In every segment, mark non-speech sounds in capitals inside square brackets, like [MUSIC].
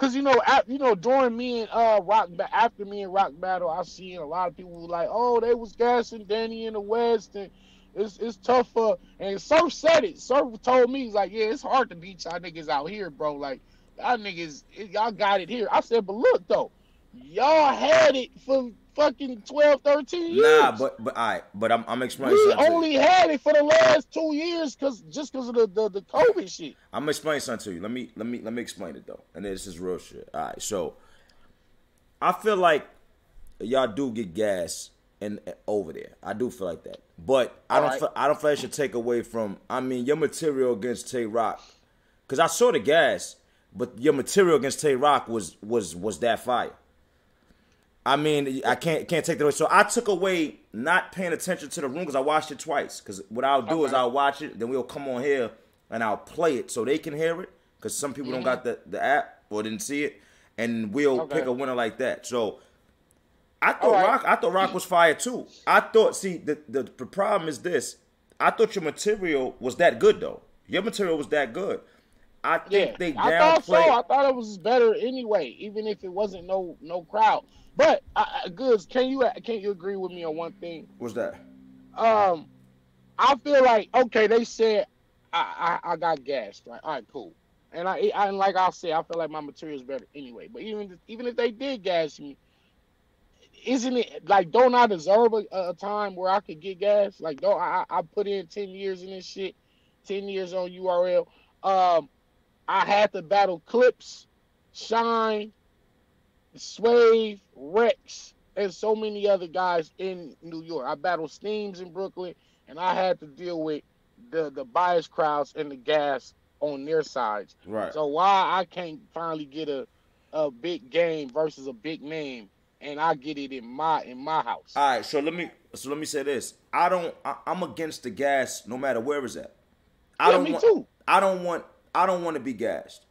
cause you know, at, you know, during me and uh Roc after me and Roc battle, I seen a lot of people like, oh, they was gassing Danny in the West, and it's it's tough for. And Surf said it. Surf told me he's like, yeah, it's hard to beat y'all niggas out here, bro. Like y'all niggas, y'all got it here. I said, but look though, y'all had it for fucking 12, 13 years. Nah, but but I but I'm I'm explaining. We only had it for the last two years because just because of the, the the COVID shit. I'm gonna explain something to you. Let me let me let me explain it though. And this is real shit. All right, so I feel like y'all do get gas and over there. I do feel like that, but I don't. Right. Feel, I don't feel it should take away from. I mean, your material against Tay Roc, because I saw the gas, but your material against Tay Roc was was was that fire. I mean, I can't can't take that away. So I took away not paying attention to the room because I watched it twice. Because what I'll do okay. is I'll watch it, then we'll come on here and I'll play it so they can hear it. Because some people mm-hmm. don't got the, the app or didn't see it, and we'll okay. pick a winner like that. So I thought right. Roc, I thought Roc was fire too. I thought, see, the, the the problem is this. I thought your material was that good though. Your material was that good. I think yeah, they downplayed. I thought so. I thought it was better anyway, even if it wasn't no no crowd. But uh, Goodz, can you can you agree with me on one thing? What's that? Um, I feel like okay, they said I I, I got gassed, right? All right, cool. And I, I like I said, I feel like my material is better anyway. But even even if they did gas me, isn't it like don't I deserve a, a time where I could get gas? Like don't I, I put in ten years in this shit, ten years on URL. Um, I had to battle Clips, Shine, Swave, Rex, and so many other guys in New York. I battled Steams in Brooklyn, and I had to deal with the the bias crowds and the gas on their sides. Right. So why I can't finally get a a big game versus a big name and I get it in my in my house. All right, so let me so let me say this. I don't. I, am against the gas, no matter where it's at. I yeah, don't me want, too. I don't want. I don't want to be gassed.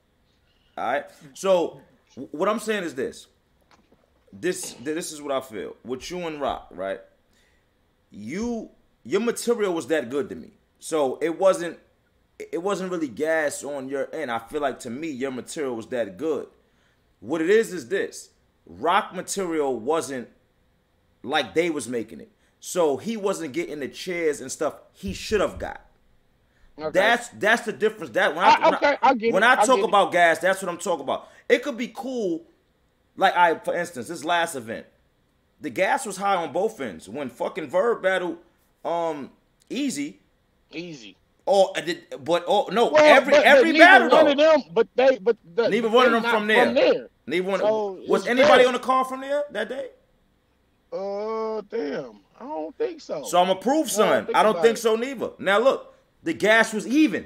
All right. So what I'm saying is this. This this is what I feel. With you and Roc, right? You your material was that good to me. So it wasn't it wasn't really gas on your end. I feel like to me your material was that good. What it is is this Roc material wasn't like they was making it. So he wasn't getting the chairs and stuff he should have got. Okay. That's that's the difference. That when I, I okay, I, get when. I talk I about gas, that's what I'm talking about. It could be cool, like I for instance, this last event, the gas was high on both ends. When fucking Verb battled um easy. Easy. Oh, but oh no, well, every every battle one though. Of them, but they but the, neither one of them from there. from there. Neither one. So was anybody on the call from there that day? Uh, damn. I don't think so. So I'm a proof, son. I don't think, I don't think so neither. Now look, the gas was even.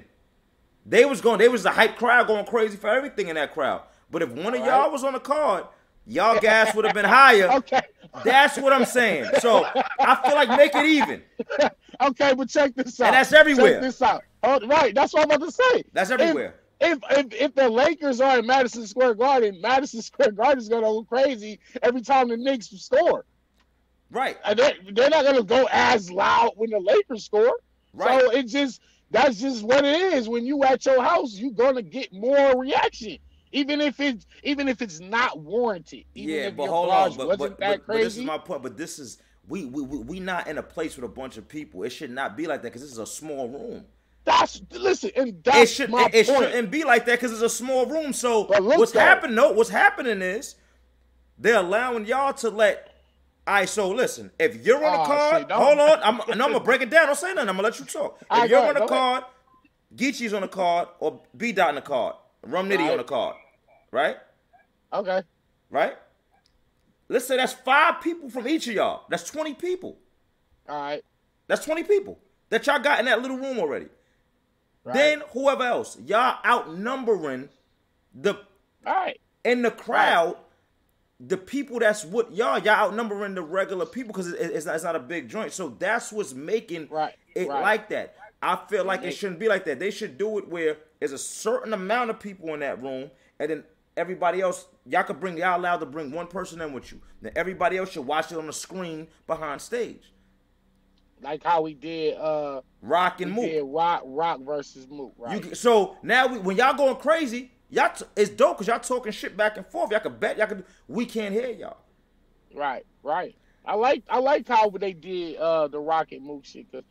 They was going. They was a hype crowd going crazy for everything in that crowd. But if one of right. y'all was on the card, y'all gas would have been higher. [LAUGHS] okay. That's what I'm saying. So I feel like make it even. [LAUGHS] okay, but check this out. And that's everywhere. Check this out. Oh, right. That's what I'm about to say. That's everywhere if, if if the Lakers are in Madison Square Garden, Madison Square Garden is gonna go crazy every time the Knicks score. Right. And they're, they're not gonna go as loud when the Lakers score. Right. So it just that's just what it is. When you at your house, you're gonna get more reaction. Even if it's even if it's not warranted. Even yeah, if but hold on, but, but, but, but this is my point. But this is we we we, not in a place with a bunch of people. It should not be like that because this is a small room. That's listen, and that's it should, my it, point. shouldn't be like that because it's a small room. So what's happening? No, what's happening is they're allowing y'all to let. All right, so listen. If you're on the oh, ah, card, hold on. I'm, no, I'm gonna [LAUGHS] break it down. Don't say nothing. I'm gonna let you talk. If you're on the card, Geechee's on the card, or B Dot on the card, Rum Nitty right. on the card, right? Okay. Right. Let's say that's five people from each of y'all. That's twenty people. All right. That's twenty people that y'all got in that little room already. Right. Then whoever else, y'all outnumbering the right in the crowd. Right. The people that's what y'all y'all outnumbering the regular people because it, it's, not, it's not a big joint. So that's what's making right. it like that. I feel like it shouldn't be like that. They should do it where there's a certain amount of people in that room, and then everybody else y'all could bring y'all allowed to bring one person in with you. Then everybody else should watch it on the screen behind stage like how we did uh Roc and Mook. Roc Roc versus Mook, right? You, so now we, when y'all going crazy, Y'all, t- it's dope because y'all talking shit back and forth. Y'all can bet. Y'all can. We can't hear y'all. Right, right. I like I like how they did uh the Rocket Mook shit, cause,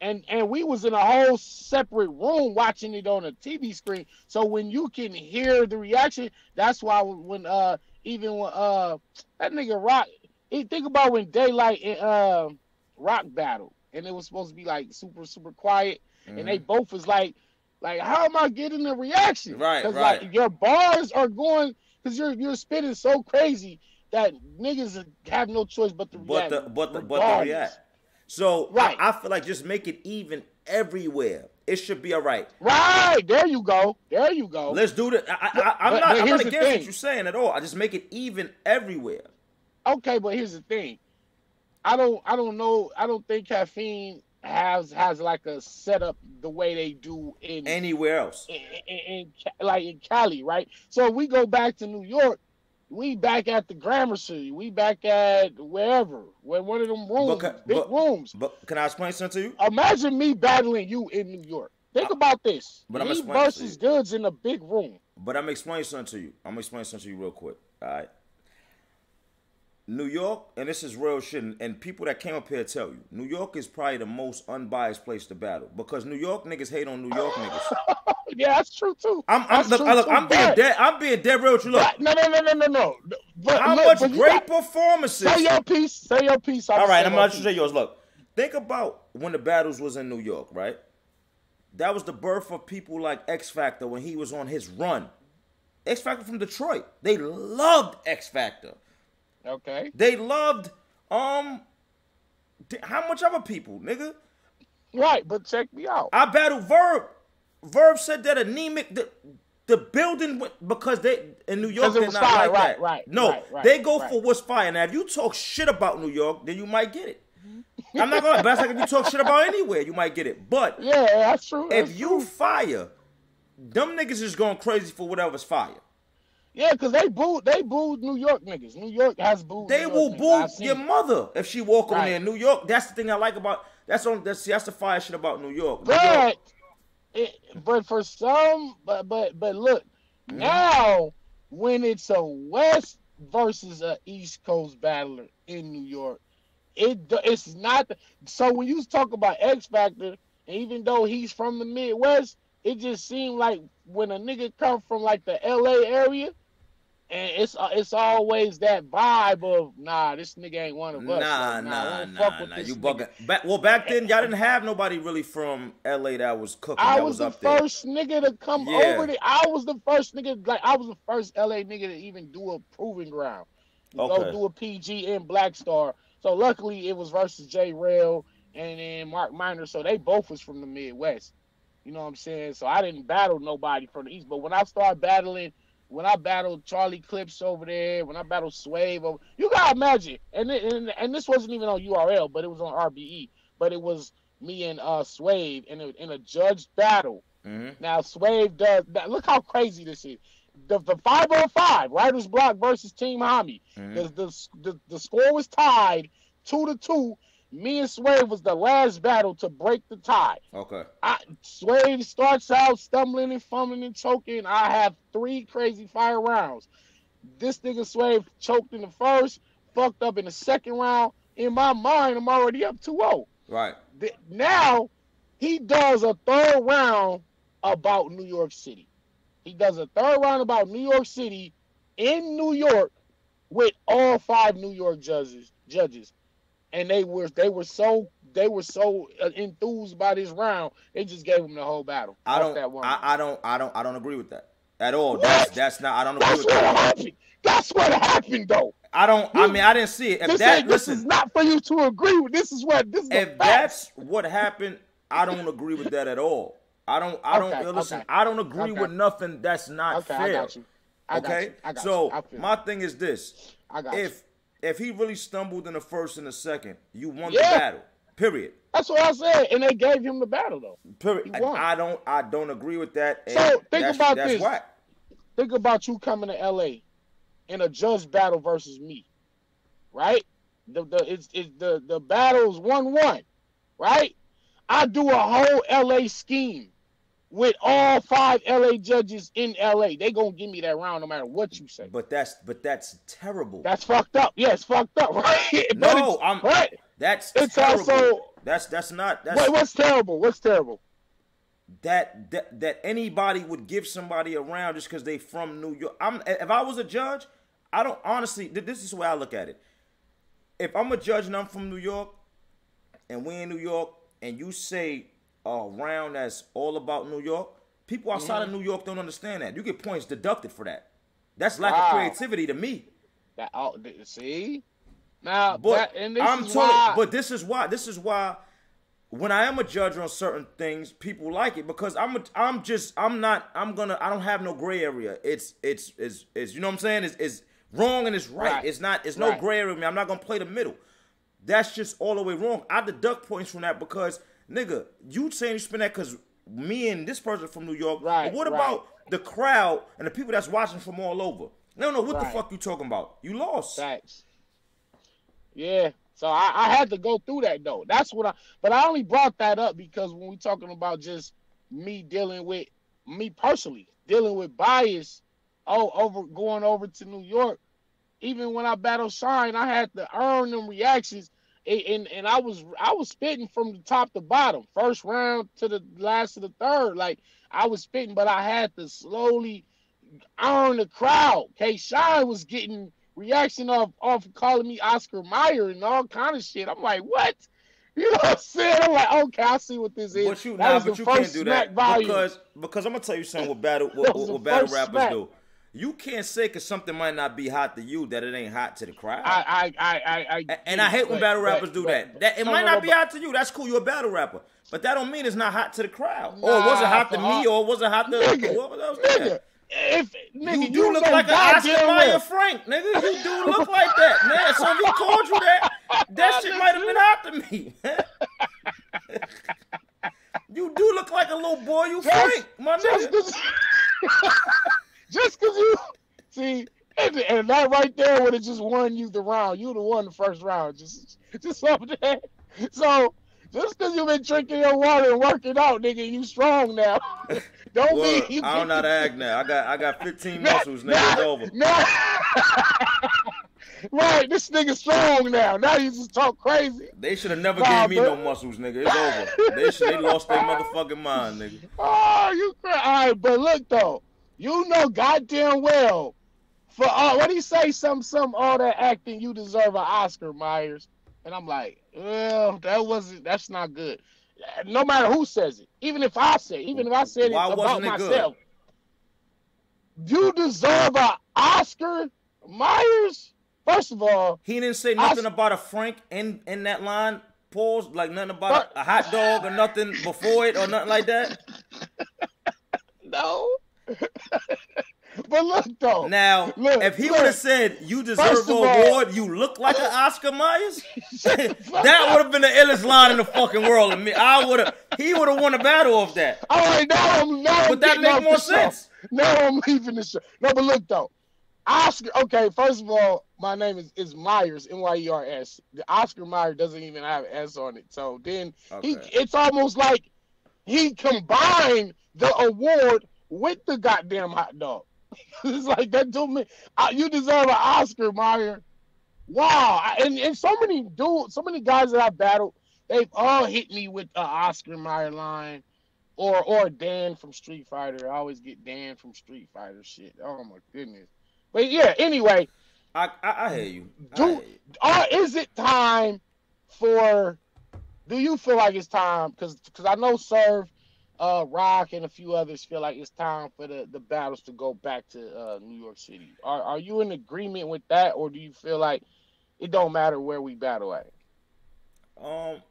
and and we was in a whole separate room watching it on a TV screen. So when you can hear the reaction, that's why when uh even when uh that nigga Roc, think about when Daylyt and uh Roc battle, and it was supposed to be like super super quiet, mm-hmm. and they mm-hmm. both was like like, how am I getting the reaction? Right, Because right. like your bars are going because you're you're spitting so crazy that niggas have no choice but to but react. The, but the, but the react. So right. I, I, feel like just make it even everywhere. It should be all right. Right there, you go. There you go. Let's do that. I, am not. I'm not against what you're saying at all. I just make it even everywhere. Okay, but here's the thing. I don't. I don't know. I don't think caffeine has has like a setup the way they do in anywhere else in, in, in, like in Cali, right? So we go back to New York, we back at the Gramercy, we back at wherever, where one of them rooms, but, big but, rooms. But can I explain something to you? Imagine me battling you in New York. Think about this. But me I'm versus Goodz in a big room. But I'm explaining something to you. I'm gonna explain something to you real quick. All right. New York, and this is real shit, and people that came up here tell you, New York is probably the most unbiased place to battle because New York niggas hate on New York niggas. [LAUGHS] yeah, that's true too. I'm, I'm, look, look, I'm being dead. I'm being dead real with you. Look, no, no, no, no, no, no. But, How look, much great got, performances? Say your piece. Say your piece. All right, I'm not sure yours. Look, think about when the battles was in New York, right? That was the birth of people like X Factor when he was on his run. X Factor from Detroit. They loved X Factor. Okay. They loved um how much other people, nigga? Right, but check me out. I battled Verb. Verb said that anemic the the building went because they in New York they're not fire, like right, that. Right, no, right, right, they go right. for what's fire. Now, if you talk shit about New York, then you might get it. I'm not gonna. But that's like if you talk shit about [LAUGHS] anywhere, you might get it. But yeah, that's true. That's if you true. fire, them niggas is going crazy for whatever's fire. Yeah, because they booed they booed New York niggas. New York has booed. They New will boo your mother if she walk right. on there in New York. That's the thing I like about that's on that's that's the fire shit about New York. But York. It, but for some, but but but look mm-hmm. now when it's a West versus a East Coast battler in New York, it it's not. So when you talk about X Factor, even though he's from the Midwest, it just seemed like when a nigga come from like the L.A. area and it's uh, it's always that vibe of nah, this nigga ain't one of us. Nah, like, nah, nah, nah. You bugging. Back, well, back then y'all didn't have nobody really from L.A. that was cooking. I that was, was the first there. nigga to come yeah. over there. I was the first nigga, like I was the first L.A. nigga to even do a proving ground. Okay. Go do a PG in Black Star. So luckily it was versus J Rail and then Mark Miner. So they both was from the Midwest. You know what I'm saying? So I didn't battle nobody from the East. But when I started battling when I battled Charlie Clips over there, when I battled Swave over, you gotta imagine, and, and and this wasn't even on URL, but it was on RBE, but it was me and uh Swave in a, in a judged battle. Mm-hmm. Now Swave does look how crazy this is. The the five on five Writers Block versus Team Hami. Mm-hmm. The, the, the the score was tied two to two me and Swave was the last battle to break the tie. Okay. I, Swave starts out stumbling and fumbling and choking. I have three crazy fire rounds. This nigga Swave choked in the first, fucked up in the second round. In my mind, I'm already up 2-0. Right. The, now he does a third round about New York City. He does a third round about New York City in New York with all five New York judges. Judges and they were they were so they were so uh, enthused by this round, they just gave him the whole battle. I don't. I, I, don't. I don't. I don't agree with that at all. What? That's that's not. I don't agree that's with what that. Happened. That's what happened, though. I don't. I mean, I didn't see it. If this, that, this listen, is not for you to agree with. This is what this is. If that's what happened, I don't agree with that at all. I don't. I don't. Okay, listen, okay. I don't agree okay. with nothing that's not fair. I got you. I okay. Got you. I got so my thing is this: I got if if he really stumbled in the first and the second, you won Yeah. the battle. Period. That's what I said, and they gave him the battle though. Period. Won. I don't. I don't agree with that. and So, think about that's this. Whack. Think about you coming to LA in a judge battle versus me, right? The the it's, it's the the battle's one one, right? I do a whole LA scheme with all five LA judges in LA. They gonna give me that round no matter what you say. But that's but that's terrible. That's fucked up. Yeah, it's fucked up, [LAUGHS] right? no, I'm right. That's it's terrible. also that's that's not that's what, what's terrible. What's terrible? That, that that anybody would give somebody a round just because they from New York. I'm if I was a judge, I don't honestly. This is the way I look at it. If I'm a judge and I'm from New York, and we in New York, and you say round that's all about New York, people outside Mm-hmm. of New York don't understand that. You get points deducted for that. That's lack Wow. of creativity to me. That th- see now, But that, this I'm is why. but this is why this is why when I am a judge on certain things, people like it because I'm a, I'm just I'm not I'm gonna I don't have no gray area. It's it's it's, it's you know what I'm saying? It's, it's wrong and it's right. Right. It's not it's no gray area. with me. I'm not gonna play the middle. That's just all the way wrong. I deduct points from that because nigga, you saying you spend that because me and this person from New York. Right, But what right. about the crowd and the people that's watching from all over? No, no, what the fuck you talking about? You lost. Facts. Yeah. So I, I had to go through that though. That's what I but I only brought that up because when we talking about just me dealing with me personally, dealing with bias oh over going over to New York, even when I battled Shine, I had to earn them reactions. And, and I was I was spitting from the top to bottom, first round to the last of the third. Like I was spitting, but I had to slowly earn the crowd. K Shine was getting reaction of off calling me Oscar Mayer and all kind of shit. I'm like, what? You know what I'm saying? I'm like, okay, I see what this is. But you, That nah, but you can't do that volume. because because I'm gonna tell you something. [LAUGHS] What battle what, what, what battle rappers smack. do? You can't say because something might not be hot to you that it ain't hot to the crowd. I, I, I, I, I and I hate when but- battle but- rappers do but- that. That it no, might not no, be but- hot to you. That's cool. You're a battle rapper, but that don't mean it's not hot to the crowd. or Nah, was it hot to for me? Or was it hot to Nigga, whoever else? nigga, if nigga, You do look like an Oscar Mayer. Frank, nigga. You do look like that, man. So if he called you that, that [LAUGHS] shit might have been hot to me. [LAUGHS] you do look like a little boy, you Just- Frank, my nigga. [LAUGHS] just cause you [LAUGHS] see, and, and that right there would have just won you the round. You would have won the first round. Just, just [LAUGHS] over there. So, just cause you've been drinking your water and working out, nigga, you strong now. [LAUGHS] Don't Word. be. I don't know how to act now. I got I got 15 Nah, muscles, nigga. nah, It's over. nah. right, this nigga strong now. Now you just talk crazy. They should have never Nah, gave me no muscles, nigga. It's over. They should they lost their motherfucking mind, nigga. Oh, you cra All right, but look though, you know goddamn well. For uh, what do you say? Some some all that acting, you deserve an Oscar, Myers. And I'm like, well, that wasn't. That's not good. No matter who says it, even if I say, even if I said Why it about it good? myself, you deserve an Oscar, Myers. First of all, He didn't say nothing about a Frank in in that line. Pause, like nothing about a, a hot dog or nothing before it or nothing like that. [LAUGHS] but look though, Now, Look, if he would have said you deserve an of all- award, you look like an Oscar Myers, [LAUGHS] [LAUGHS] that would have been the illest line in the fucking world. And me, I would have. He would have won a battle off that. All right, now I'm now I'm that getting make off more show. sense? Now I'm leaving the show. No, but look though, Oscar. Okay, first of all, my name is, is Myers, M Y E R S. The Oscar Myers doesn't even have S on it. So then he, it's almost like he combined the award with the goddamn hot dog. [LAUGHS] it's like that to me. Uh, you deserve an Oscar, Meyer. Wow, I- and and so many dudes, so many guys that I battled, they've all hit me with the Oscar Mayer line, or or Dan from Street Fighter. I always get Dan from Street Fighter shit. Oh my goodness. But yeah, anyway, I I, I hear you. Do- hear you. uh, is it time for? Do you feel like it's time? Because because I know Serve, uh, Roc, and a few others feel like it's time for the, the battles to go back to uh, New York City. Are are you in agreement with that, or do you feel like it don't matter where we battle at? Um,